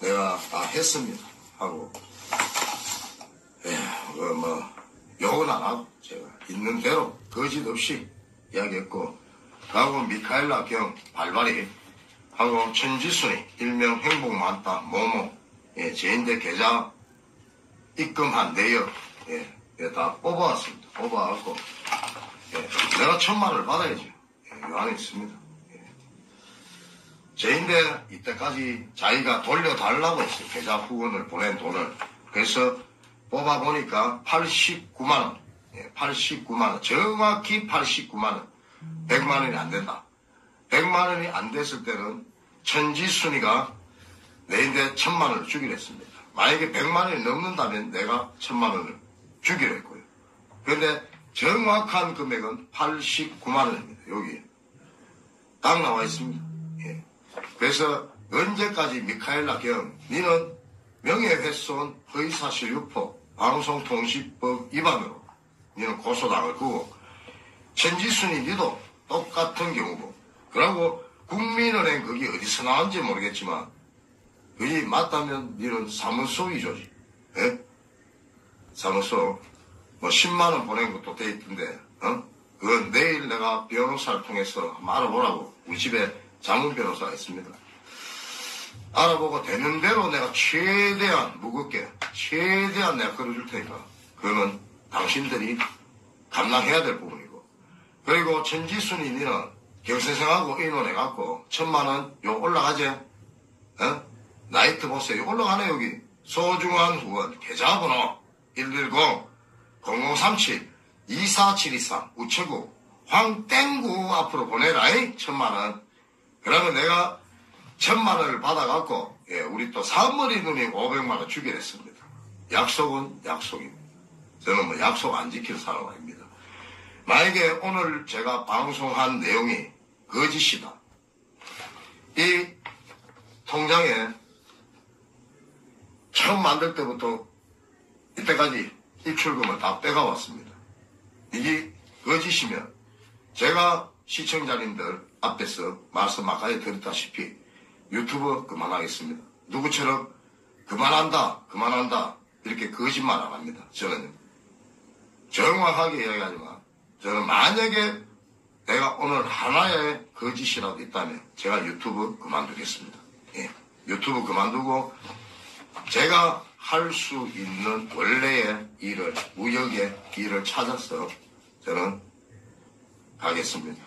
내가 다 했습니다. 하고, 예, 그 뭐, 욕은 안 하고, 제가 있는 대로 거짓 없이 이야기했고, 하고 미카엘라 경 발발이, 하고 천지순이 일명 행복 많다, 모모, 예, 제인대 계좌 입금한 내역, 예, 예, 다 뽑아왔습니다. 뽑아왔고, 예, 내가 천만 원을 받아야죠. 예, 요 안에 있습니다. 제인데 이때까지 자기가 돌려달라고 했어요. 계좌 후원을 보낸 돈을. 그래서 뽑아보니까 89만 원. 예, 89만 원. 정확히 89만 원. 100만 원이 안 된다. 100만 원이 안 됐을 때는 천지순이가 내인데 천만 원을 주기로 했습니다. 만약에 100만 원이 넘는다면 내가 천만 원을 주기로 했고요. 그런데 정확한 금액은 89만 원입니다. 여기. 딱 나와 있습니다. 예. 그래서 언제까지 미카엘라 경, 니는 명예훼손 허위사실 유포, 방송통신법 위반으로 니는 고소당할 거고, 천지순이 니도 똑같은 경우고, 그리고 국민은행 그게 어디서 나온지 모르겠지만, 그게 맞다면 니는 사무소 위조지. 예? 사무소, 뭐 10만원 보낸 것도 돼 있던데, 어? 그건 내일 내가 변호사를 통해서 한번 알아보라고 우리 집에 자문 변호사가 있습니다. 알아보고 되는 대로 내가 최대한 무겁게, 최대한 내가 끌어줄 테니까, 그거는 당신들이 감당해야 될 부분이고. 그리고 천지순이 니는 경선생하고 의논해갖고, 천만원 요 올라가지? 어? 나이트 보세요. 요 올라가네, 여기. 소중한 후원, 계좌번호 110 0037 24723 우체국 황땡구 앞으로 보내라이 천만원. 그러면 내가 천만 원을 받아갖고, 예, 우리 또 사머리 누님 500만 원 주기로 했습니다. 약속은 약속입니다. 저는 뭐 약속 안 지킬 사람 아닙니다. 만약에 오늘 제가 방송한 내용이 거짓이다. 이 통장에 처음 만들 때부터 이때까지 입출금을 다 빼가 왔습니다. 이게 거짓이면 제가 시청자님들 앞에서 말씀 아까 드렸다시피 유튜브 그만하겠습니다. 누구처럼 그만한다, 그만한다 이렇게 거짓말 안 합니다. 저는 정확하게 이야기하지만 저는 만약에 내가 오늘 하나의 거짓이라도 있다면 제가 유튜브 그만두겠습니다. 예, 유튜브 그만두고 제가 할 수 있는 원래의 일을 무역의 일을 찾아서 저는 가겠습니다.